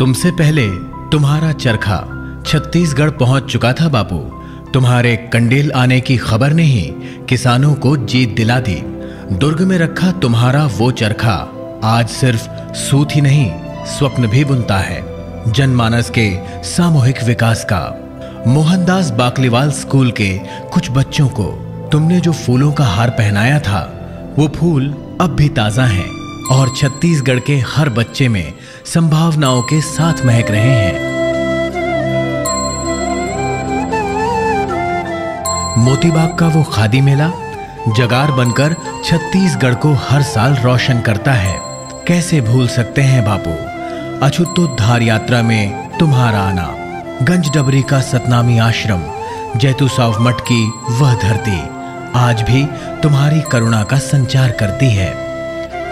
तुमसे पहले तुम्हारा चरखा छत्तीसगढ़ पहुँच चुका था, बापू। तुम्हारे कंडेल आने की खबर ने ही किसानों को जीत दिला दी। दुर्ग में रखा तुम्हारा वो चरखा आज सिर्फ़ सूत ही नहीं, स्वप्न भी बुनता है। जनमानस के सामूहिक विकास का। मोहनदास बाकलीवाल स्कूल के कुछ बच्चों को तुमने जो फूलों का हार पहनाया था, वो फूल अब भी ताज़ा हैं और छत्तीसगढ़ के हर बच्चे में संभावनाओं के साथ महक रहे हैं। मोतीबाग का वो खादी मेला, जगार बनकर छत्तीसगढ़ को हर साल रोशन करता है। कैसे भूल सकते हैं बापू? अछूतोद्धार यात्रा में तुम्हारा आना। गंज डबरी का सतनामी आश्रम, जैतू साव मठ की वह धरती, आज भी तुम्हारी करुणा का संचार करती है।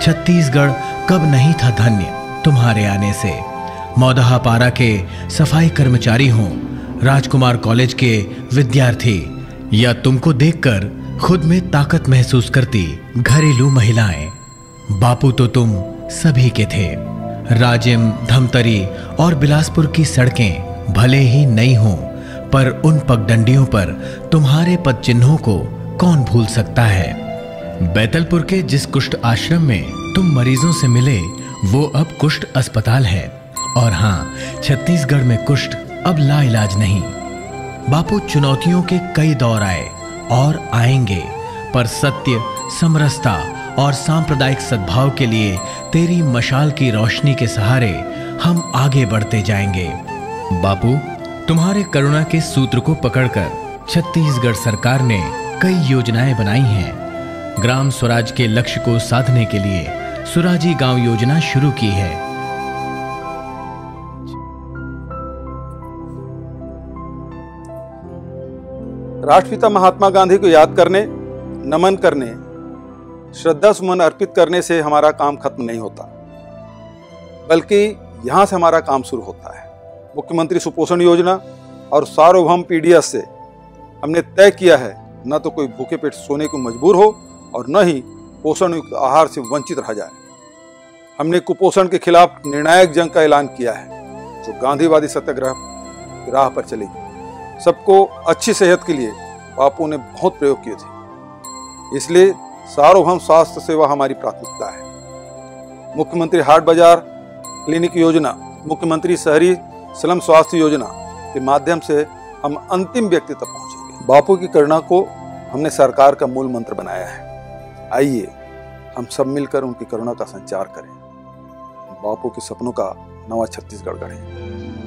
छत्तीसगढ़ कब नहीं था धन्य? तुम्हारे आने से। मौदहापारा के सफ़ाई कर्मचारी हों, राजकुमार कॉलेज के विद्यार्थी, या तुमको देखकर खुद में ताकत महसूस करती घरेलू महिलाएँ। बापू तो तुम सभी के थे। राजिम, धमतरी और बिलासपुर की सड़कें भले ही नई हों, पर उन पगडंडियों पर तुम्हारे पद चिन्हों को कौन भूल सकता है? बैतलपुर के जिस कुष्ठ आश्रम में तुम मरीजों से मिले वो अब कुष्ठ अस्पताल है। और हाँ छत्तीसगढ़ में कुष्ठ अब लाइलाज नहीं। बापू चुनौतियों के कई दौर आए और आएँगे, पर सत्य, समरसता और सांप्रदायिक सद्भाव के लिए तेरी मशाल की रोशनी के सहारे हम आगे बढ़ते जाएँगे। बापू, तुम्हारे करुणा के सूत्र को पकड़कर छत्तीसगढ़ सरकार ने कई योजनाएँ बनाई हैं। ग्राम स्वराज के लक्ष्य को साधने के लिए सुराजी गाँव योजना शुरू की है। राष्ट्रपिता महात्मा गांधी को याद करने, नमन करने, श्रद्धा सुमन अर्पित करने से हमारा काम खत्म नहीं होता, बल्कि यहाँ से हमारा काम शुरू होता है। मुख्यमंत्री सुपोषण योजना और सार्वभौम पीडीएस से हमने तय किया है, न तो कोई भूखे पेट सोने को मजबूर हो और न ही पोषण युक्त आहार से वंचित रह जाए। हमने कुपोषण के खिलाफ निर्णायक जंग का ऐलान किया है, जो गांधीवादी सत्याग्रह राह पर चलेगी सबको अच्छी सेहत के लिए बापू ने बहुत प्रयोग किए थे। इसलिए सार्वभौम स्वास्थ्य सेवा हमारी प्राथमिकता है। मुख्यमंत्री हाट बाज़ार, क्लिनिक योजना, मुख्यमंत्री शहरी स्लम स्वास्थ्य योजना के माध्यम से हम अंतिम व्यक्ति तक पहुँचेंगे। बापू की करुणा को हमने सरकार का मूल मंत्र बनाया है। आइए, हम सब मिलकर उनकी करुणा का संचार करें। बापू के सपनों का नवा छत्तीसगढ़ गढ़ें।